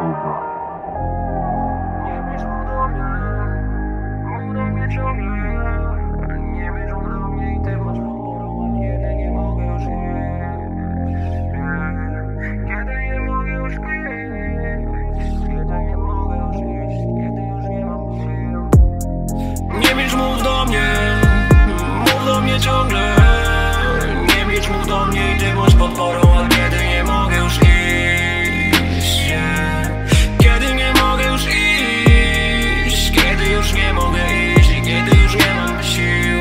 Nie bierz do mnie, do mnie ciągle. Nie bierz do mnie i ty masz podporą, a kiedy nie mogę już Kiedy nie mogę już Kiedy nie mogę już kiedy już nie mam sił. Nie bierz mów do mnie, mów do mnie ciągle. Nie mów do mnie i ty masz podporą, a kiedy nie mogę iść i kiedy już nie mam sił.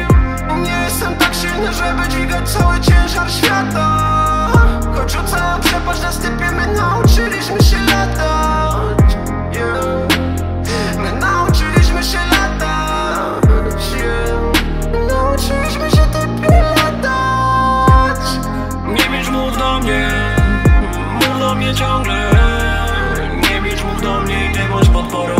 Nie jestem tak silny, żeby dźwigać cały ciężar świata. Choć o całą przepaść na stypie my nauczyliśmy się latać. Yeah. My nauczyliśmy się latać. Yeah. Nauczyliśmy się typie latać. Nie bierz mów do mnie Mów do mnie ciągle. Nie bierz mów do mnie i ty bądź podporą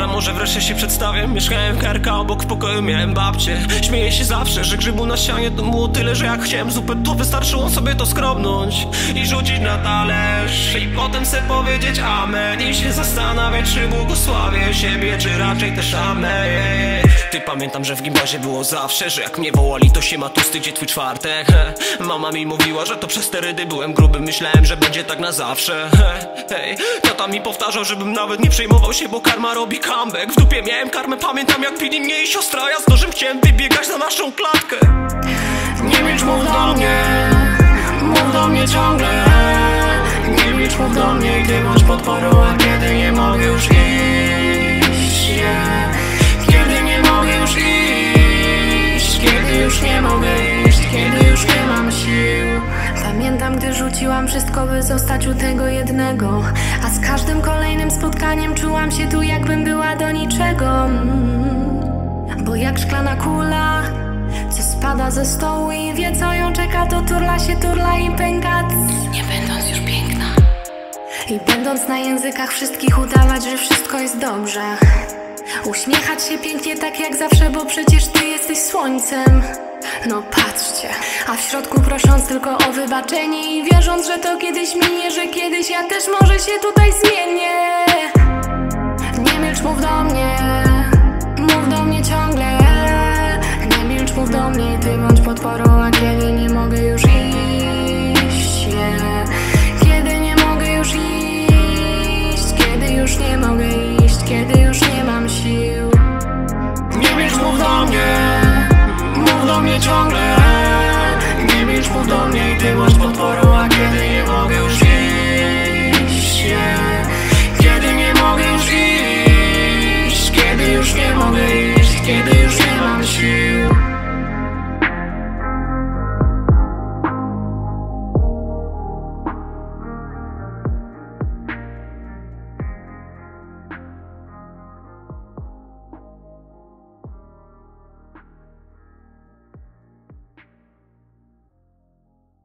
dobra, może wreszcie się przedstawię. Mieszkałem w KRK, obok w pokoju miałem babcię. Śmieję się zawsze, że grzybu na ścianie to było tyle Że jak chciałem zupę, to wystarczyło sobie to skrobnąć I rzucić na talerz. I potem se powiedzieć amen I się zastanawiać, czy błogosławię siebie Czy raczej też amen. Ty pamiętam, że w gimbazie było zawsze Że jak mnie wołali, to się ma tłusty, gdzie twój czwartek. Mama mi mówiła, że to przez sterydy byłem gruby. Myślałem, że będzie tak na zawsze. He. Hej, tata mi powtarzał, żebym nawet nie przejmował się, bo karma robi comeback W dupie miałem karmę, pamiętam jak bili mnie i siostra. Ja z nożem chciałem wybiegać na naszą klatkę. Nie milcz, mów do mnie Mów do mnie ciągle. Nie milcz, mów do mnie, gdy bądź podporą A kiedy nie mogę już iść yeah. Kiedy nie mogę już iść rzuciłam wszystko, by zostać u tego jednego. A z każdym kolejnym spotkaniem czułam się tu, jakbym była do niczego. Mm. Bo jak szklana kula, co spada ze stołu i wie, co ją czeka, to turla się, turla i pęka. Nie będąc już piękna. I będąc na językach wszystkich udawać, że wszystko jest dobrze. Uśmiechać się pięknie tak jak zawsze, bo przecież ty jesteś słońcem. No patrzcie, a w środku prosząc tylko o wybaczenie i wierząc, że to kiedyś minie, że kiedyś ja też może się tutaj zmienię. Nie milcz, mów do mnie, mów do mnie ciągle. Nie milcz, mów do mnie, ty bądź podporą, a kiedy nie mogę już ciągle I nie bierz mu do mnie i ty masz potworą A kiedy nie mogę już iść yeah. Kiedy nie mogę już iść Kiedy już nie mogę iść Kiedy